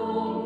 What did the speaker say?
Oh.